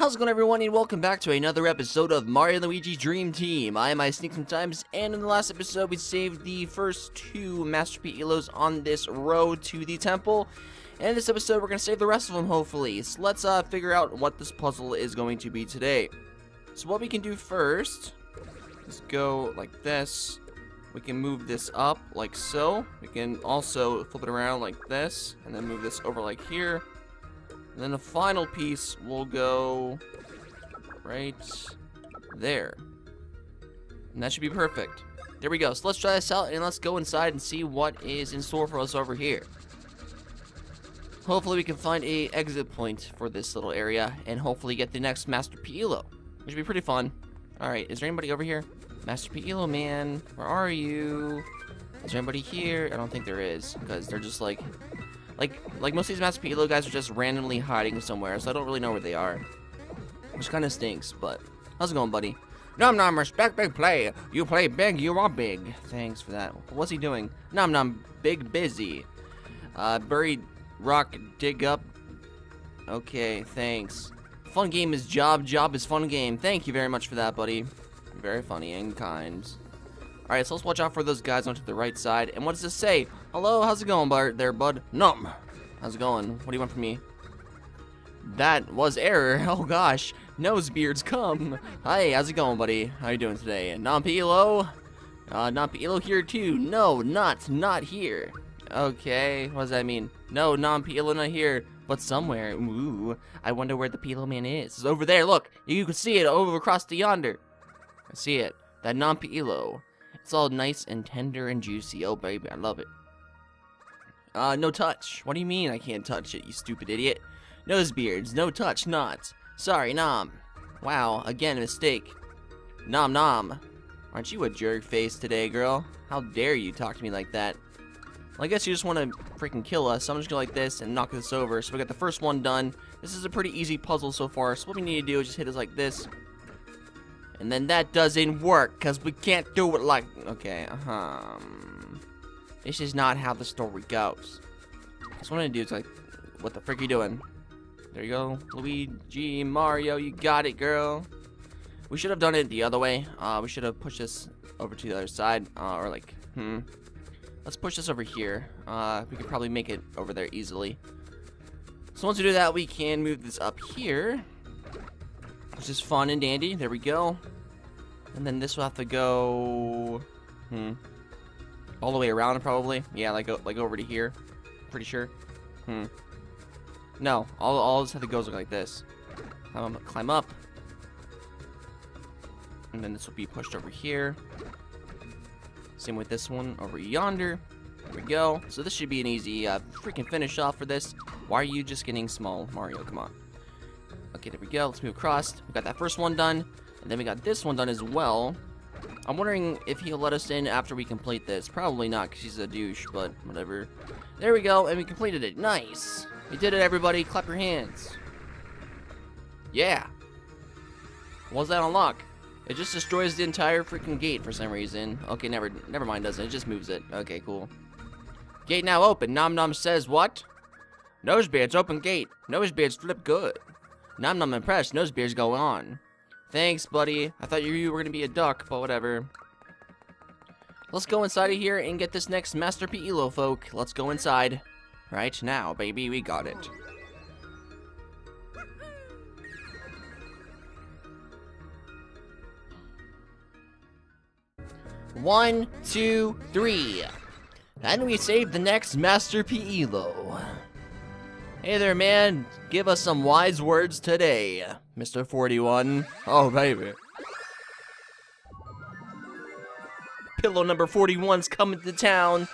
How's it going everyone and welcome back to another episode of Mario Luigi Dream Team. I am I Sneak Sometimes and in the last episode we saved the first two Master Pi'illos on this road to the temple. And in this episode we're going to save the rest of them hopefully. So let's uh, figure out what this puzzle is going to be today. So what we can do first is go like this. We can move this up like so. We can also flip it around like this and then move this over like here. And then the final piece will go right there. And that should be perfect. There we go. So let's try this out and let's go inside and see what is in store for us over here. Hopefully we can find a exit point for this little area and hopefully get the next Master Pi'illo, which would be pretty fun. Alright, is there anybody over here? Master Pi'illo man, where are you? Is there anybody here? I don't think there is, because they're just like like, like most of these Master Pi'illo guys are just randomly hiding somewhere, so I don't really know where they are. Which kind of stinks, but how's it going, buddy? Nom nom, respect big play. You play big, you are big. Thanks for that. What's he doing? Nom nom, big busy. Uh, buried rock, dig up. Okay, thanks. Fun game is job, job is fun game. Thank you very much for that, buddy. Very funny and kind. Alright, so let's watch out for those guys onto the right side. And what does this say? Hello, how's it going, Bart? There, bud? Num. How's it going? What do you want from me? That was error. Oh, gosh. Nosebeards, come. Hi, how's it going, buddy? How you doing today? Nampilo? Uh, here, too. No, not, not here. Okay, what does that mean? No, Nampilo not here, but somewhere. Ooh, I wonder where the Pi'illo Man is. It's over there, look. You can see it over across the yonder. I see it. That Nampilo. It's all nice and tender and juicy. Oh, baby, I love it. Uh, no touch. What do you mean I can't touch it, you stupid idiot? Nosebeards, no touch, not. Sorry, nom. Wow, again, a mistake. Nom nom. Aren't you a jerk face today, girl? How dare you talk to me like that? Well, I guess you just want to freaking kill us, so I'm just going to like this and knock this over. So we got the first one done. This is a pretty easy puzzle so far, so what we need to do is just hit us like this. And then that doesn't work, because we can't do it like... Okay, um... This is not how the story goes. What I'm to do is like... What the frick are you doing? There you go. Luigi, Mario, you got it, girl. We should have done it the other way. Uh, we should have pushed this over to the other side. Uh, or like, hmm. Let's push this over here. Uh, we could probably make it over there easily. So once we do that, we can move this up here which is fun and dandy. There we go. And then this will have to go, hmm, all the way around probably. Yeah, like like over to here. Pretty sure. Hmm. No, all all this have to go look like this. Um, climb up, and then this will be pushed over here. Same with this one over yonder. There we go. So this should be an easy uh, freaking finish off for this. Why are you just getting small, Mario? Come on. Okay, there we go. Let's move across. We got that first one done. And then we got this one done as well. I'm wondering if he'll let us in after we complete this. Probably not, because he's a douche, but whatever. There we go, and we completed it. Nice. We did it, everybody. Clap your hands. Yeah. What's that unlock? It just destroys the entire freaking gate for some reason. Okay, never never mind, doesn't it? It just moves it. Okay, cool. Gate now open. Nom Nom says what? Nosebeard's open gate. Nosebeard's flip good. Nom Nom impressed. Nosebeard's go on. Thanks, buddy. I thought you were going to be a duck, but whatever. Let's go inside of here and get this next Master Pi'illo, folk. Let's go inside. Right now, baby. We got it. One, two, three. And we save the next Master Pi'illo. Hey there, man. Give us some wise words today, Mr. 41. Oh, baby. Pillow number 41's coming to town.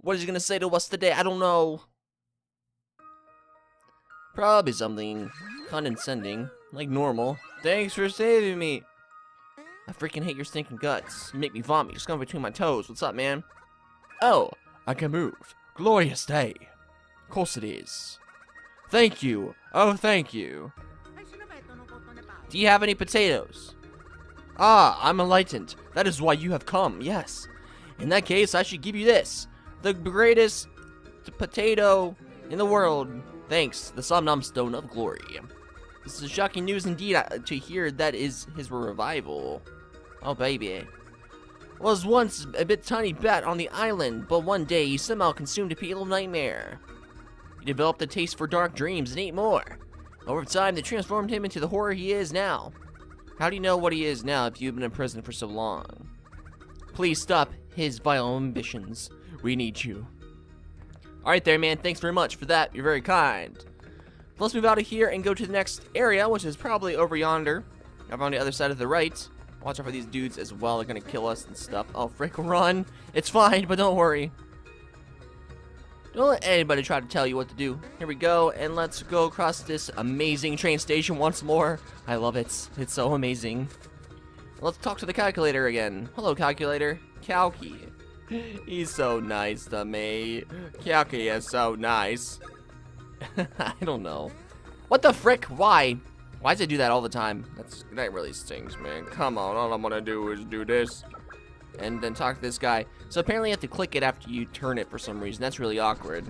What is he gonna say to us today? I don't know. Probably something condescending, like normal. Thanks for saving me. I freaking hate your stinking guts. You make me vomit. Just going between my toes. What's up, man? Oh, I can move. Glorious day. Of course it is. Thank you. Oh, thank you. Do you have any potatoes? Ah, I'm enlightened. That is why you have come, yes. In that case, I should give you this. The greatest potato in the world. Thanks, the Somnom Stone of Glory. This is shocking news indeed uh, to hear that is his revival. Oh, baby. Was once a bit tiny bat on the island, but one day he somehow consumed a of nightmare. He developed a taste for dark dreams and ate more. Over time, they transformed him into the horror he is now. How do you know what he is now if you've been in prison for so long? Please stop his vile ambitions. We need you. Alright there, man. Thanks very much for that. You're very kind. Let's move out of here and go to the next area, which is probably over yonder. Over on the other side of the right. Watch out for these dudes as well. They're going to kill us and stuff. Oh, frick, run. It's fine, but don't worry. Don't let anybody try to tell you what to do. Here we go, and let's go across this amazing train station once more. I love it. It's so amazing. Let's talk to the calculator again. Hello, calculator. Calky. He's so nice to me. Calky is so nice. I don't know. What the frick? Why? Why does it do that all the time? That's That really stings, man. Come on, all I'm gonna do is do this. And then talk to this guy. So apparently you have to click it after you turn it for some reason. That's really awkward.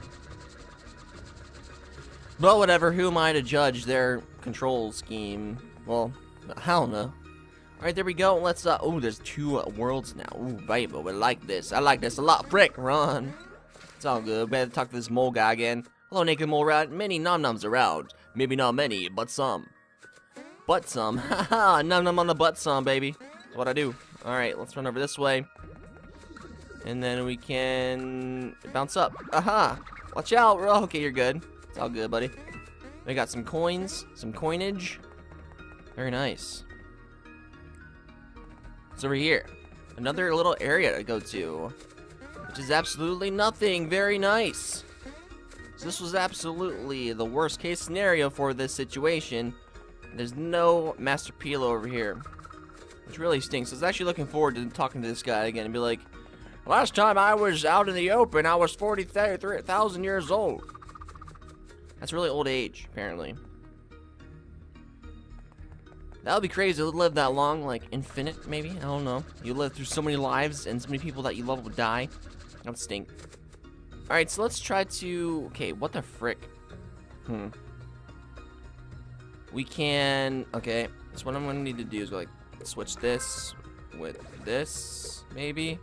But whatever, who am I to judge their control scheme? Well, I don't know. Alright, there we go. Let's, uh, oh, there's two uh, worlds now. Ooh, baby, we like this. I like this a lot. Frick, run. It's all good. we Better talk to this mole guy again. Hello, naked mole rat. Many nom-noms around. Maybe not many, but some. But some. Haha, nom-nom on the butt some, baby. That's what I do. Alright, let's run over this way. And then we can bounce up. Aha! Watch out! Oh, okay, you're good. It's all good, buddy. We got some coins, some coinage. Very nice. It's over here. Another little area to go to. Which is absolutely nothing. Very nice. So this was absolutely the worst case scenario for this situation. There's no Master Pi'illo over here. Which really stinks. I was actually looking forward to talking to this guy again and be like, Last time I was out in the open, I was 40,000 years old. That's really old age, apparently. That would be crazy to live that long, like infinite, maybe? I don't know. You live through so many lives and so many people that you love would die. That would stink. Alright, so let's try to... Okay, what the frick? Hmm. We can... Okay, so what I'm going to need to do is like switch this with this, maybe?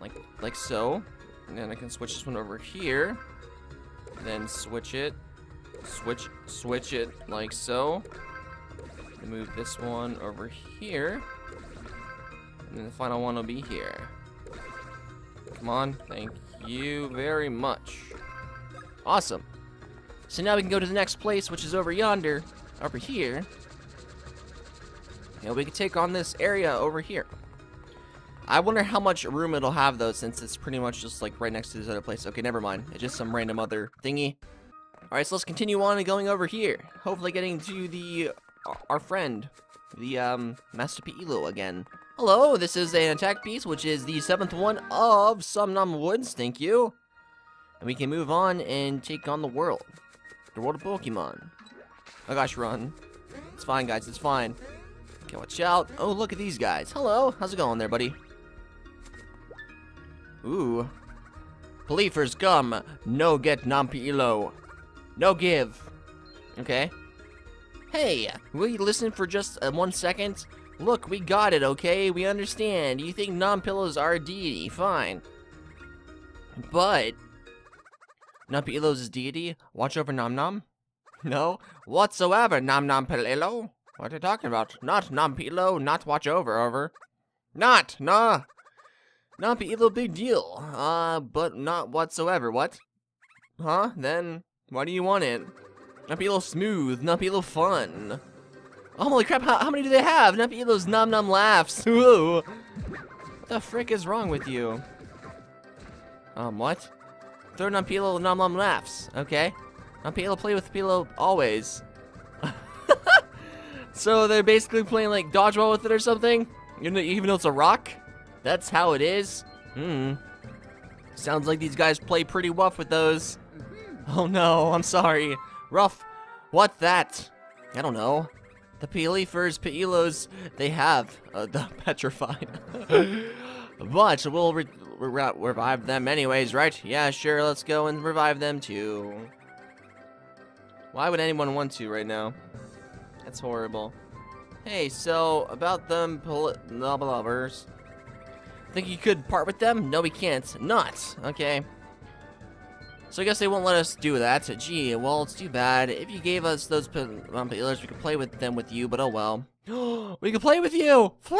Like, like so. And then I can switch this one over here. Then switch it. Switch, switch it like so. Move this one over here. And then the final one will be here. Come on. Thank you very much. Awesome. So now we can go to the next place, which is over yonder. Over here. And we can take on this area over here. I wonder how much room it'll have, though, since it's pretty much just, like, right next to this other place. Okay, never mind. It's just some random other thingy. Alright, so let's continue on and going over here. Hopefully getting to the our friend, the um, Master Pi'illo again. Hello, this is an attack piece, which is the seventh one of Somnom Woods, thank you. And we can move on and take on the world. The world of Pokemon. Oh gosh, run. It's fine, guys, it's fine. Okay, watch out. Oh, look at these guys. Hello, how's it going there, buddy? Ooh. Polyphers come. No get Nampiilo. No give. Okay. Hey, will you listen for just uh, one second? Look, we got it, okay? We understand. You think Nompillo's our deity. Fine. But... Nompillo's deity? Watch over Nom Nom? No? Whatsoever, Nom Nom Pilillo? What are you talking about? Not Nompilo, not watch over, over. Not, nah. Nompilo, big deal. Uh, but not whatsoever, what? Huh? Then, why do you want it? Little smooth, little fun. Oh, holy crap, how, how many do they have? Those num num laughs. Whoa. What the frick is wrong with you? Um, what? Third on Pilo num num laughs. Okay. On Pilo play with Pilo always. So they're basically playing like dodgeball with it or something? You know even though it's a rock? That's how it is? Hmm. Sounds like these guys play pretty rough with those. Oh no, I'm sorry. Rough. What that? I don't know. The Peelifers, Peelos, they have uh, the petrified. but we'll re re revive them anyways, right? Yeah, sure, let's go and revive them too. Why would anyone want to right now? That's horrible. Hey, so about them poli- blah blah blah. Think you could part with them? No, we can't. Not. Okay. So I guess they won't let us do that. Gee, well, it's too bad. If you gave us those Vampilers, um, we could play with them with you, but oh well. we could play with you! Play?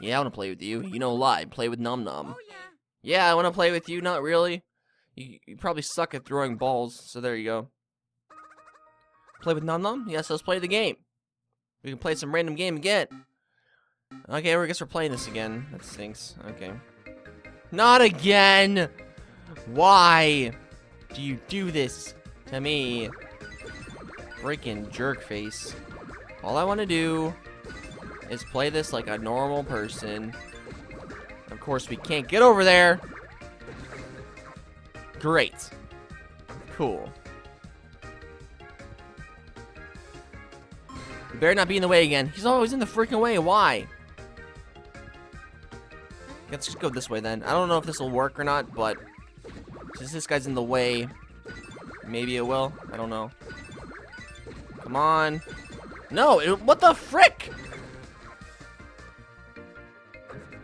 Yeah, I want to play with you. You know, lie. Play with Num Num. Oh, yeah. Yeah, I want to play with you. Not really. You, you probably suck at throwing balls, so there you go. Play with Num Num? Yes, let's play the game. We can play some random game again. Okay, I guess we're playing this again. That stinks. Okay. Not again! Why do you do this to me? Freaking jerk face. All I want to do is play this like a normal person. Of course, we can't get over there. Great. Cool. Better not be in the way again. He's always in the freaking way. Why? Let's just go this way then. I don't know if this will work or not, but since this guy's in the way, maybe it will. I don't know. Come on. No, it, what the frick?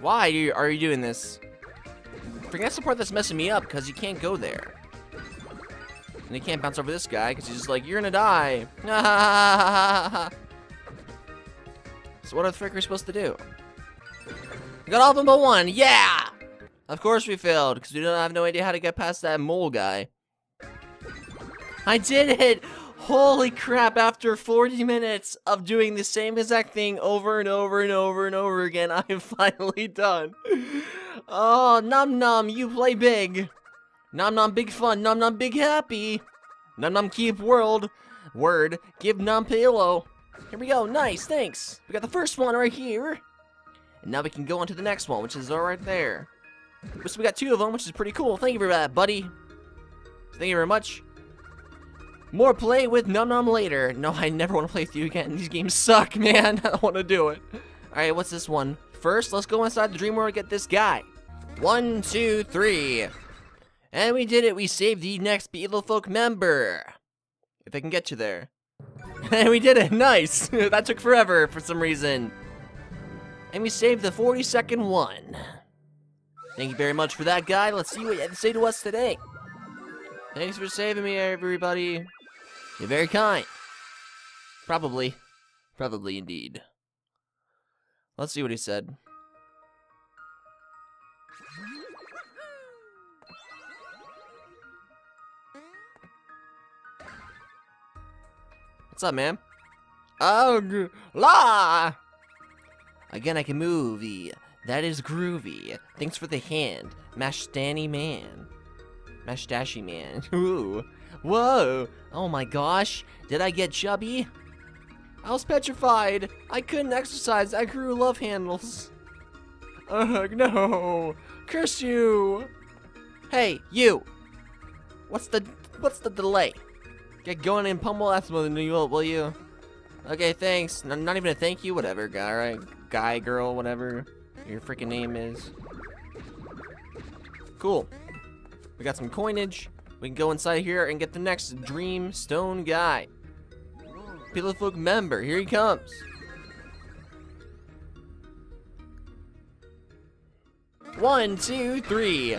Why are you, are you doing this? Forget the part that's messing me up, because you can't go there. And you can't bounce over this guy, because he's just like, you're gonna die. so what the frick are we supposed to do? We got all of them but one, yeah! Of course we failed, because we don't have no idea how to get past that mole guy. I did it! Holy crap, after 40 minutes of doing the same exact thing over and over and over and over again, I am finally done. Oh, Num Num, you play big. Num Num, big fun. Num Num, big happy. Num Num, keep world. Word, give Num pillow. Here we go, nice, thanks. We got the first one right here. And now we can go on to the next one, which is right there. So we got two of them, which is pretty cool. Thank you for that, buddy. Thank you very much. More play with Num Num later. No, I never want to play with you again. These games suck, man. I don't want to do it. Alright, what's this one? First, let's go inside the dream world and get this guy. One, two, three. And we did it. We saved the next Beetlefolk member. If I can get you there. and we did it. Nice. that took forever for some reason. And we saved the 40 second one. Thank you very much for that, guy. Let's see what you have to say to us today. Thanks for saving me, everybody. You're very kind. Probably. Probably indeed. Let's see what he said. What's up, man? Ugh, la! Again, I can move. That is groovy. Thanks for the hand, Mash Danny Man. Mash Dashy Man. Ooh. Whoa. Oh my gosh. Did I get chubby? I was petrified. I couldn't exercise. I grew love handles. Ugh, no. Curse you. Hey, you. What's the what's the delay? Get going and pummel after you will, will you? Okay, thanks. N not even a thank you, whatever, guy, right? Guy, girl, whatever your freaking name is. Cool. We got some coinage. We can go inside here and get the next Dream Stone guy. Beetlefolk member, here he comes. One, two, three.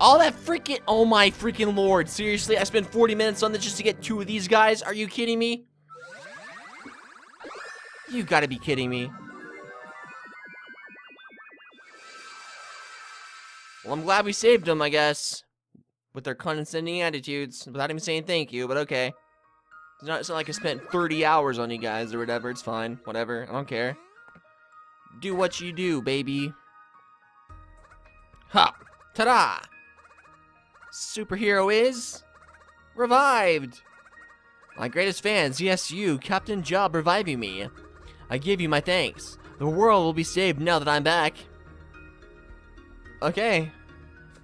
All that freaking, oh my freaking lord. Seriously, I spent 40 minutes on this just to get two of these guys? Are you kidding me? You gotta be kidding me. Well, I'm glad we saved them, I guess. With their condescending attitudes, without even saying thank you, but okay. It's not, it's not like I spent 30 hours on you guys or whatever, it's fine. Whatever, I don't care. Do what you do, baby. Ha! Ta-da! Superhero is... Revived! My greatest fans, yes you, Captain Job reviving me. I give you my thanks. The world will be saved now that I'm back. Okay.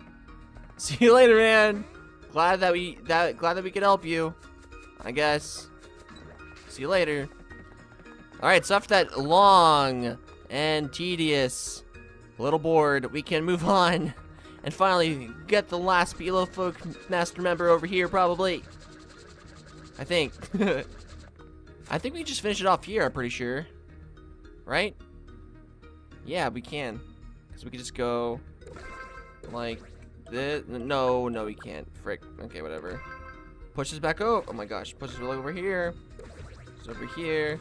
See you later, man. Glad that we that glad that we could help you. I guess. See you later. Alright, so after that long and tedious little board, we can move on and finally get the last Below Folk Master member over here, probably. I think. I think we just finish it off here, I'm pretty sure. Right? Yeah, we can. Because we can just go like this. No, no, we can't. Frick. Okay, whatever. Push this back over. Oh my gosh. Push this over here. It's over here.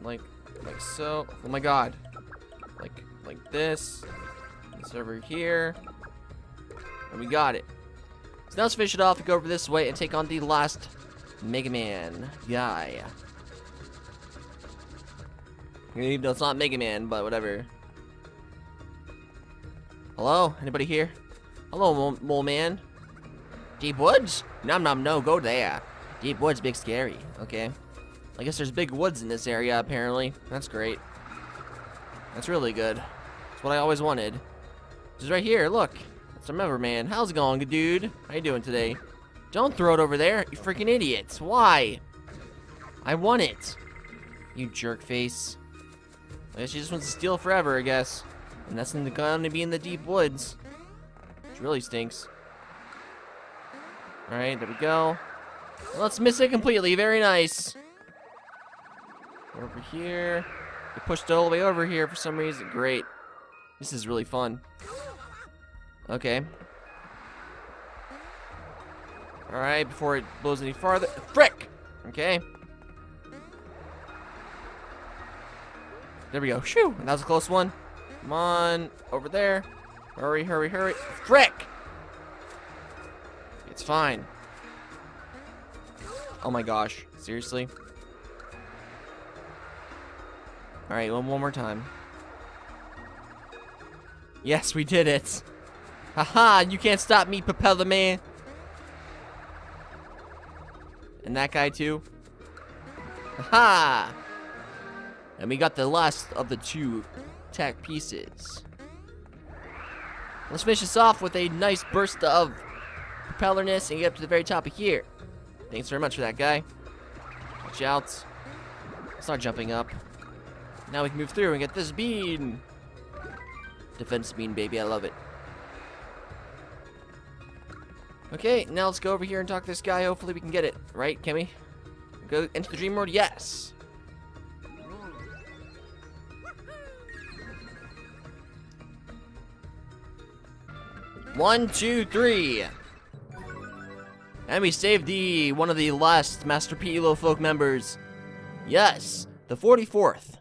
Like, like so. Oh my god. Like, like this. It's over here. And we got it. So now let's finish it off and go over this way and take on the last Mega Man guy. Even though it's not Mega Man, but whatever. Hello? Anybody here? Hello, mole, mole man. Deep woods? Nom nom no, go there. Deep woods, big scary. Okay. I guess there's big woods in this area, apparently. That's great. That's really good. That's what I always wanted. Just right here, look. It's a member man. How's it going, dude? How you doing today? Don't throw it over there, you freaking idiots. Why? I want it. You jerk face. I guess she just wants to steal forever, I guess. And that's gonna be in the deep woods. Which really stinks. Alright, there we go. Let's miss it completely. Very nice. Over here. Get pushed all the way over here for some reason. Great. This is really fun. Okay. Alright, before it blows any farther. Frick! Okay. There we go. Shoo! That was a close one. Come on. Over there. Hurry, hurry, hurry. Frick! It's fine. Oh my gosh. Seriously? Alright, one, one more time. Yes, we did it. Haha, you can't stop me, Propeller Man. And that guy too. Haha! And we got the last of the two tech pieces. Let's finish this off with a nice burst of propellerness and get up to the very top of here. Thanks very much for that, guy. Watch out. Start jumping up. Now we can move through and get this bean. Defense bean, baby. I love it. Okay, now let's go over here and talk to this guy. Hopefully we can get it. Right, can we? Go into the dream world? Yes. One, two, three. And we saved the one of the last Master Pi'illo folk members. Yes, the 44th.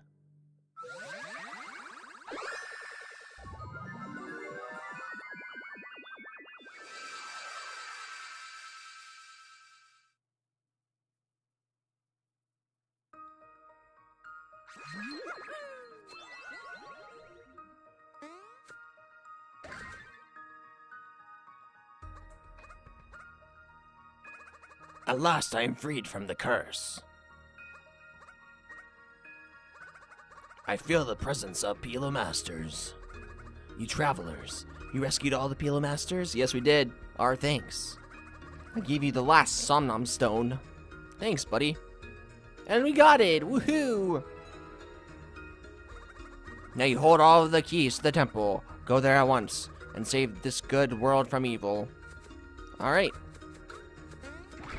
At last I am freed from the curse. I feel the presence of Pi'illo Masters. You travelers, you rescued all the Pi'illo Masters? Yes, we did. Our thanks. I gave you the last Somnom Stone. Thanks, buddy. And we got it! Woohoo! Now you hold all of the keys to the temple. Go there at once and save this good world from evil. Alright.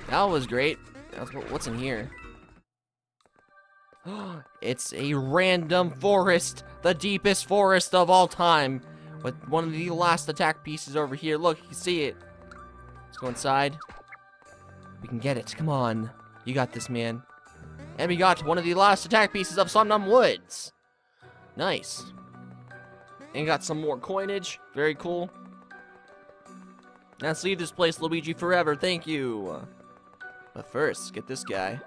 That was great. What's in here? it's a random forest. The deepest forest of all time. With one of the last attack pieces over here. Look, you see it. Let's go inside. We can get it. Come on. You got this, man. And we got one of the last attack pieces of Somnom Woods. Nice. And got some more coinage. Very cool. Let's leave this place, Luigi, forever. Thank you. But first, get this guy.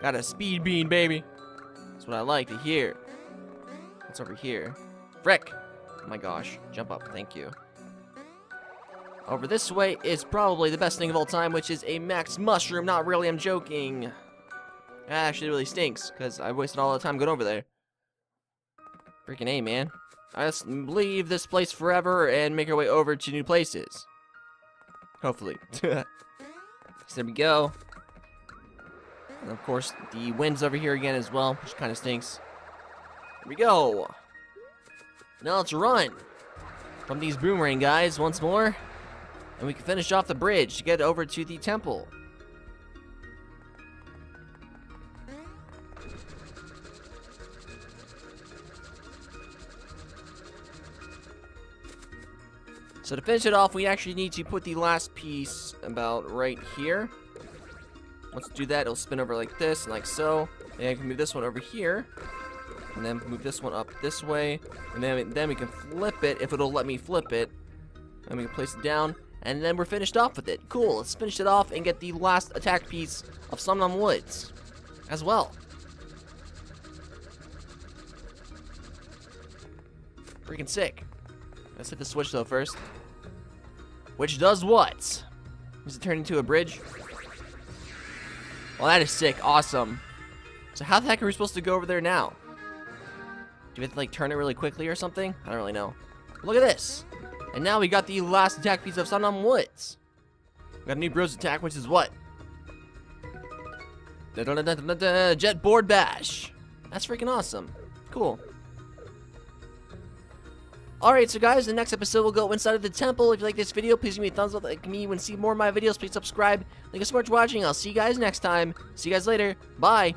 Got a speed bean, baby. That's what I like to hear. What's over here? Frick! Oh my gosh. Jump up. Thank you. Over this way is probably the best thing of all time, which is a max mushroom. Not really, I'm joking. Actually really stinks, because I wasted all the time going over there. Freaking A, man. I just leave this place forever and make our way over to new places. Hopefully. So there we go. And of course, the wind's over here again as well, which kind of stinks. Here we go. Now let's run. from these boomerang guys once more. And we can finish off the bridge to get over to the temple. So to finish it off, we actually need to put the last piece about right here. Once do that, it'll spin over like this and like so. And I can move this one over here. And then move this one up this way. And then, then we can flip it if it'll let me flip it. And we can place it down. And then we're finished off with it. Cool, let's finish it off and get the last attack piece of Somnom Woods as well. Freaking sick. Let's hit the switch though first. Which does what? Does it turn into a bridge? Well, that is sick. Awesome. So how the heck are we supposed to go over there now? Do we have to, like, turn it really quickly or something? I don't really know. Look at this. And now we got the last attack piece of Somnom Woods. We got a new bros attack, which is what? Da -da -da Jet board bash. That's freaking awesome. Cool. Alright, so guys, the next episode will go inside of the temple. If you like this video, please give me a thumbs up. Like me, when see more of my videos, please subscribe. Thank you so much for watching. I'll see you guys next time. See you guys later. Bye.